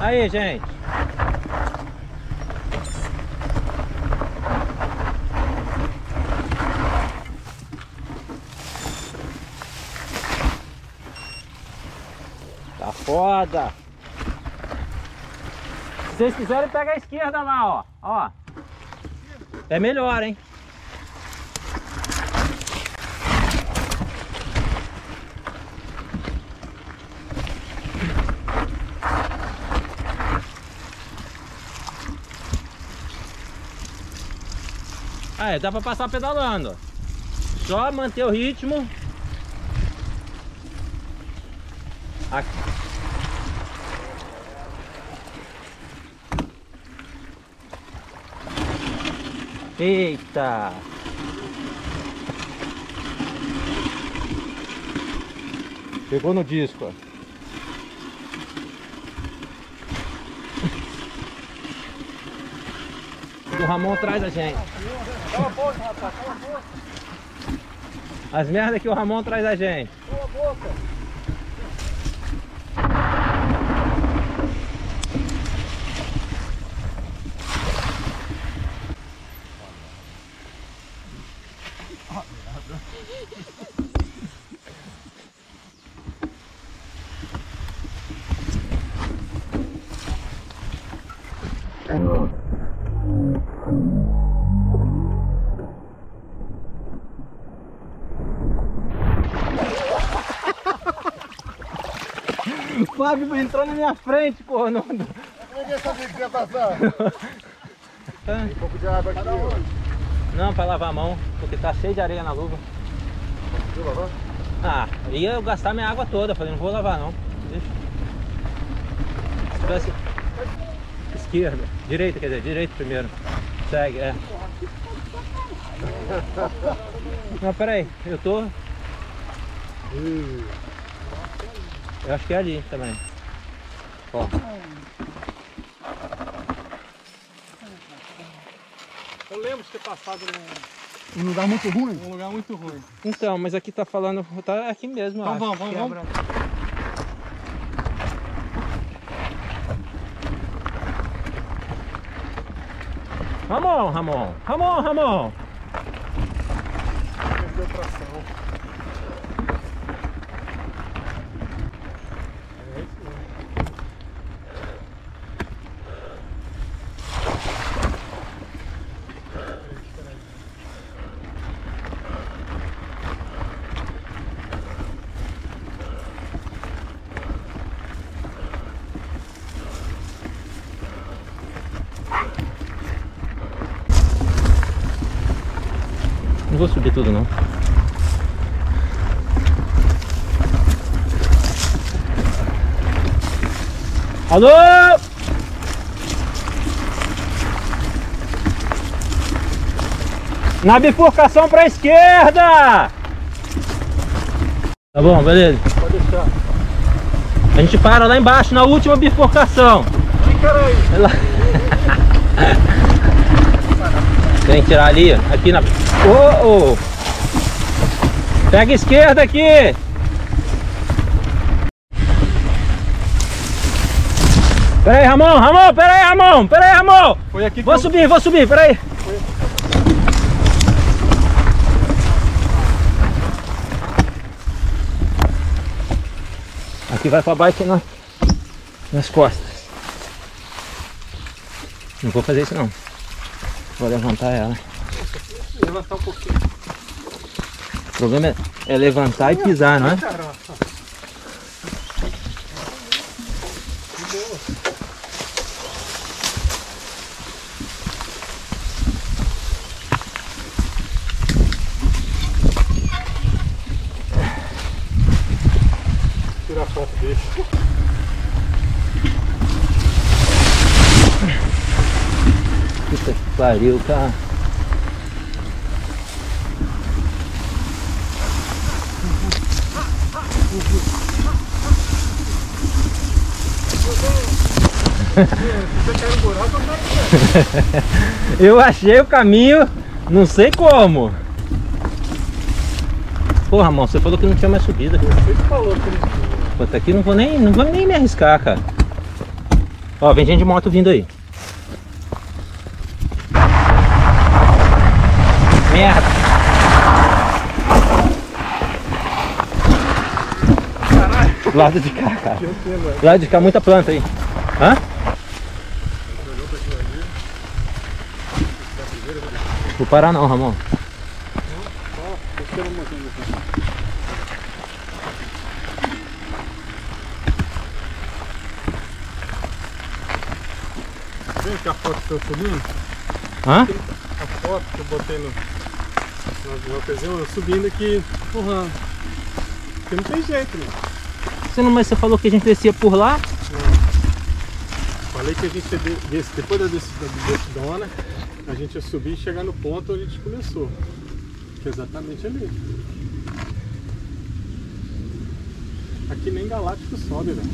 Aí, gente. Tá foda. Se vocês quiserem, pega a esquerda lá, ó. Ó. É melhor, hein? Aí, dá pra passar pedalando. Só manter o ritmo. Aqui. Eita! Pegou no disco, ó. O Ramon traz a gente. Cala a boca, rapaz, cala a boca. As merdas que o Ramon traz a gente. Cala a boca. O Fábio entrou na minha frente, porra. Não... Ninguém sabia que ia passar. Tem um pouco de água aqui. não, pra lavar a mão, porque tá cheio de areia na luva. Viu, lavar? Ah, ia eu gastar minha água toda. Falei, não vou lavar não. Deixa. Se tivesse... Esquerda, direita, quer dizer, direita primeiro. Segue, é. Não, pera aí, eu tô. Eu acho que é ali também. Ó. Eu lembro de ter passado num, Um lugar muito ruim. num lugar muito ruim. Então, mas aqui tá falando. Tá aqui mesmo. Então acho. vamos, vamos, Quebra. Ramon, Ramon, Ramon, Ramon. Não vou subir tudo não. Alô? Na bifurcação pra esquerda! Tá bom, beleza. Pode deixar. A gente para lá embaixo na última bifurcação. Fica aí. É lá. Tem que tirar ali, aqui na. Ô, ô. Pega a esquerda aqui. Pera aí, Ramon, Ramon, pera aí, Ramon, pera aí, Ramon. Foi aqui Vou eu... subir, vou subir, pera aí. Aqui vai pra bike na, nas costas. Não vou fazer isso não. Vou levantar ela. Levantar um pouquinho. O problema é, é levantar e pisar, não é? Caramba. Tira a foto dele. Puta que pariu, cara. Eu achei o caminho, não sei como. Pô, Ramon, você falou que não tinha mais subida. Você falou que. Puta, aqui não vou nem, não vou nem me arriscar, cara. Ó, vem gente de moto vindo aí. Merda. Caralho, Do lado de cá, cara. lado de cá, muita planta aí. Hã? Vou parar não, Ramon. Vem que a foto que eu subindo, Hã? a foto que eu botei no, eu subindo aqui, empurrando. Porque não tem jeito, né? Você não, mas você falou que a gente descia por lá? Falei que a gente ia de- desse- depois da Decidona, a gente ia subir e chegar no ponto onde a gente começou. Que é exatamente ali. Aqui nem Galáctico sobe, velho.